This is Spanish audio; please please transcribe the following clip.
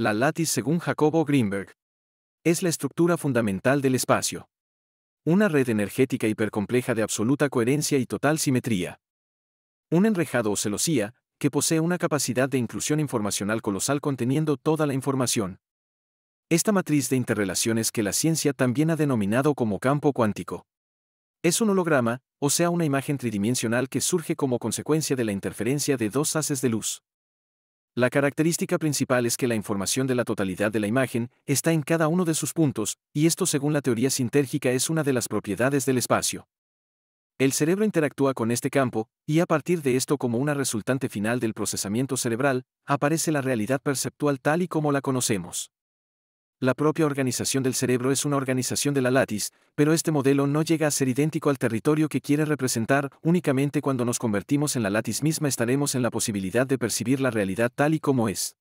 La lattice según Jacobo Greenberg. Es la estructura fundamental del espacio. Una red energética hipercompleja de absoluta coherencia y total simetría. Un enrejado o celosía, que posee una capacidad de inclusión informacional colosal conteniendo toda la información. Esta matriz de interrelaciones que la ciencia también ha denominado como campo cuántico. Es un holograma, o sea una imagen tridimensional que surge como consecuencia de la interferencia de dos haces de luz. La característica principal es que la información de la totalidad de la imagen está en cada uno de sus puntos, y esto según la teoría sintérgica es una de las propiedades del espacio. El cerebro interactúa con este campo, y a partir de esto como una resultante final del procesamiento cerebral, aparece la realidad perceptual tal y como la conocemos. La propia organización del cerebro es una organización de la lattice, pero este modelo no llega a ser idéntico al territorio que quiere representar, únicamente cuando nos convertimos en la lattice misma estaremos en la posibilidad de percibir la realidad tal y como es.